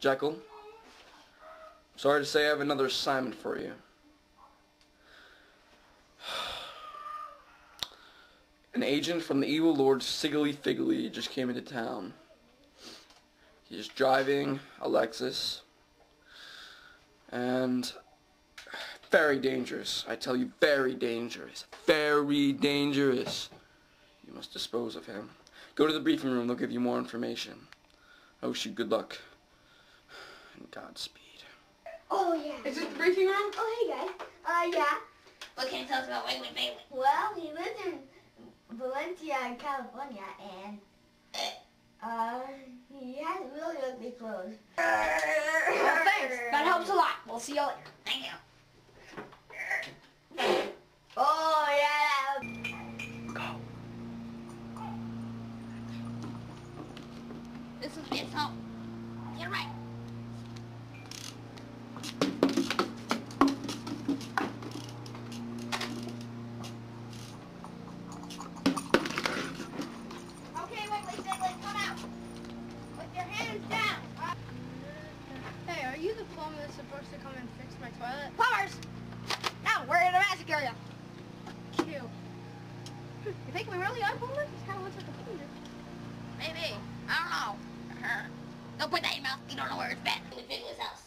Jekyll, sorry to say I have another assignment for you. An agent from the evil Lord Zigili Figili just came into town. He's driving a Lexus. And very dangerous. I tell you, very dangerous. Very dangerous. You must dispose of him. Go to the briefing room, they'll give you more information. I wish you good luck. And Godspeed. Oh, yeah. Is this the briefing room? Oh, hey, guys. Uh, yeah. What can you tell us about Wiggly Bailey? Well, he lives in Valencia, California, and, uh, he has really ugly clothes. Well, thanks. That helps a lot. We'll see you later. Thank you. Oh, yeah. This is his home. You're right. Okay, Wiggly Wiggly, come out. Put your hands down. Hey, are you the plumber that's supposed to come and fix my toilet? Plumbers! Now, we're in a magic area. Cute. You think we really are plumbers? This kind of looks like a plumber. Maybe. I don't know. Don't put that in your mouth. You don't know where it's been. We figured his house.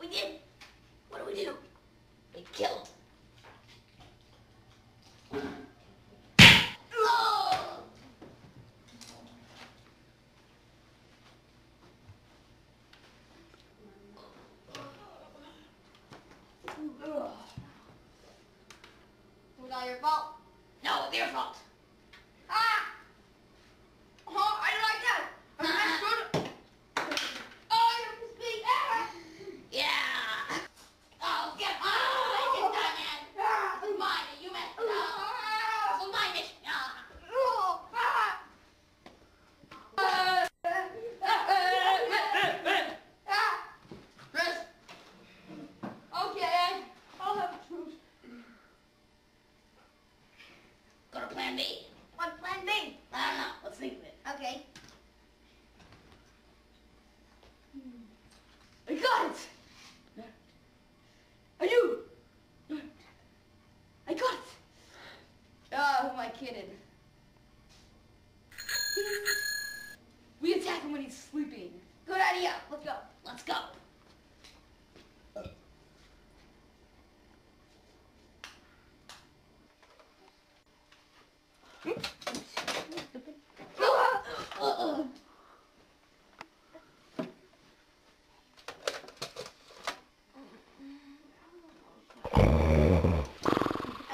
We did. What do we do? We killed him. Oh! Was all your fault? No, it's your fault. Ah! Oh, I don't like that. I'm not good. Oh, you're speak. Ah! Yeah. Oh, get Oh, I didn't done it. Ah! It's mine. You messed it up. Ah! This was my mission. Ah. Oh, ah! Ah! Ah! Chris, Okay, I'll have a truce. To plan B. What's plan B? I don't know. Let's think of it. Okay. I got it. I do. I got it. Ah, who am I kidding? We attack him when he's sleeping. Good idea. Let's go. Let's go. Oh,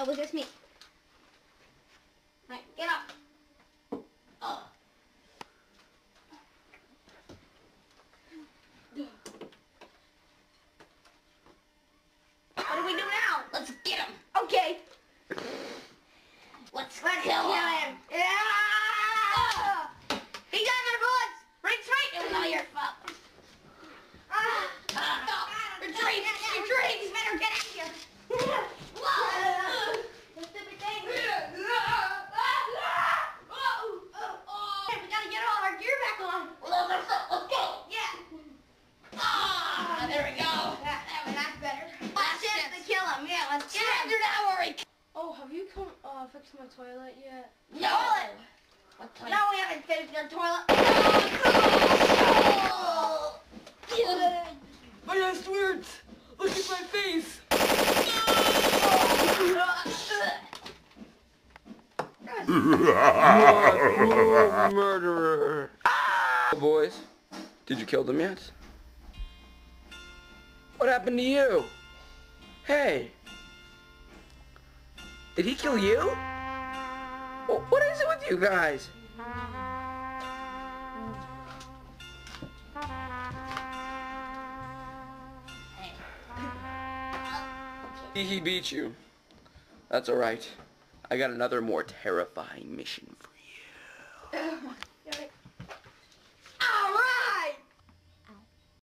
was just me. Right, get up. Oh. What do we do now? Let's get him. Okay. Let's, Let's kill kill him. him. Yeah! He got my bullets. Retreat. It was all your fault. Ah. Ah, retreat, retreat. Retreat. Better get out of here. Whoa. The stupid thing. Hey, we gotta get all our gear back on. Well, let's, let's go. Yeah. Ah, there we go. That, that, that's better. Last Let's chance chance. to kill him. Yeah, let's get him. Surrender now or we Oh, have you come uh, fixed my toilet yet? No. Toilet. What toilet? No, we haven't finished your toilet. Oh. My last words! Look at my face! Murderer! Ah! Boys, did you kill them yet? What happened to you? Hey! Did he kill you? What is it with you guys? He beat you. That's alright. I got another more terrifying mission for you. Oh